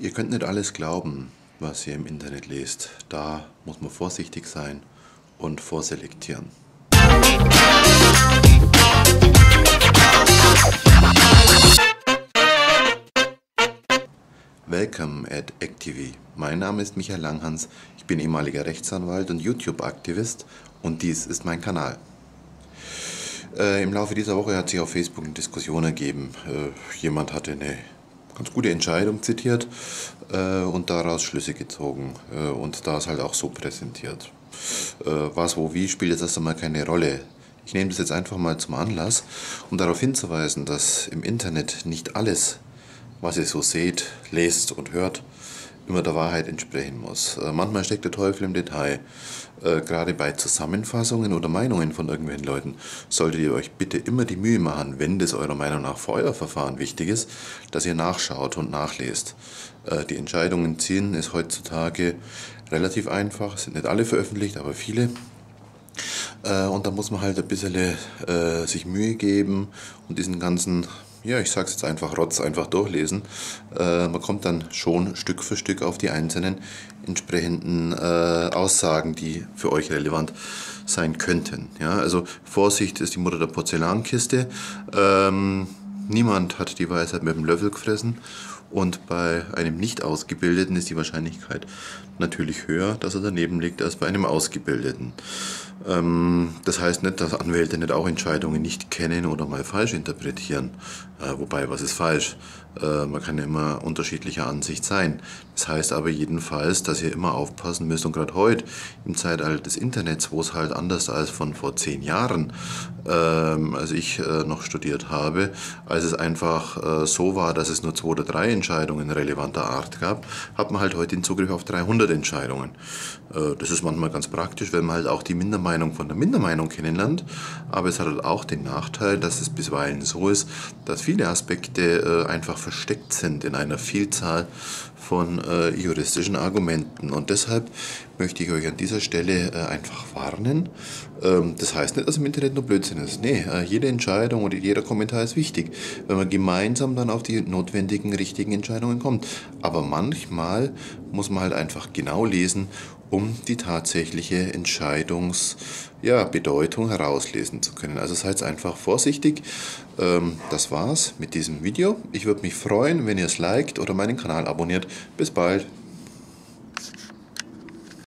Ihr könnt nicht alles glauben, was ihr im Internet lest. Da muss man vorsichtig sein und vorselektieren. Welcome at ActTV. Mein Name ist Michael Langhans, ich bin ehemaliger Rechtsanwalt und YouTube-Aktivist und dies ist mein Kanal. Äh, Im Laufe dieser Woche hat sich auf Facebook eine Diskussion ergeben. Äh, jemand hatte eine ganz gute Entscheidung zitiert äh, und daraus Schlüsse gezogen äh, und das halt auch so präsentiert. Äh, was, wo, wie spielt jetzt erst einmal keine Rolle. Ich nehme das jetzt einfach mal zum Anlass, um darauf hinzuweisen, dass im Internet nicht alles, was ihr so seht, lest und hört, immer der Wahrheit entsprechen muss. Äh, manchmal steckt der Teufel im Detail. Äh, gerade bei Zusammenfassungen oder Meinungen von irgendwelchen Leuten solltet ihr euch bitte immer die Mühe machen, wenn das eurer Meinung nach für euer Verfahren wichtig ist, dass ihr nachschaut und nachlest. Äh, die Entscheidungen ziehen ist heutzutage relativ einfach, sind nicht alle veröffentlicht, aber viele. Und da muss man halt ein bisschen äh, sich Mühe geben und diesen ganzen ja, ich sage es jetzt einfach, Rotz einfach durchlesen. Äh, man kommt dann schon Stück für Stück auf die einzelnen entsprechenden äh, Aussagen, die für euch relevant sein könnten. Ja, also Vorsicht ist die Mutter der Porzellankiste. Ähm, niemand hat die Weisheit mit dem Löffel gefressen und bei einem nicht ausgebildeten ist die Wahrscheinlichkeit natürlich höher, dass er daneben liegt, als bei einem ausgebildeten. Ähm, das heißt nicht, dass Anwälte nicht auch Entscheidungen nicht kennen oder mal falsch interpretieren. Äh, wobei, was ist falsch? Äh, man kann ja immer unterschiedlicher Ansicht sein. Das heißt aber jedenfalls, dass ihr immer aufpassen müsst und gerade heute im Zeitalter des Internets, wo es halt anders als von vor zehn Jahren, ähm, als ich äh, noch studiert habe, als es einfach so war, dass es nur zwei oder drei Entscheidungen relevanter Art gab, hat man halt heute den Zugriff auf 300 Entscheidungen. das ist manchmal ganz praktisch, weil man halt auch die Mindermeinung von der Mindermeinung kennenlernt, aber es hat halt auch den Nachteil, dass es bisweilen so ist, dass viele Aspekte einfach versteckt sind in einer Vielzahl von äh, juristischen Argumenten. Und deshalb möchte ich euch an dieser Stelle äh, einfach warnen. Ähm, das heißt nicht, dass im Internet nur Blödsinn ist. Nee, äh, jede Entscheidung oder jeder Kommentar ist wichtig, wenn man gemeinsam dann auf die notwendigen, richtigen Entscheidungen kommt. Aber manchmal muss man halt einfach genau lesen, um die tatsächliche Entscheidungsbedeutung ja, herauslesen zu können. Also seid einfach vorsichtig. Ähm, das war's mit diesem Video. Ich würde mich freuen, wenn ihr es liked oder meinen Kanal abonniert. Bis bald.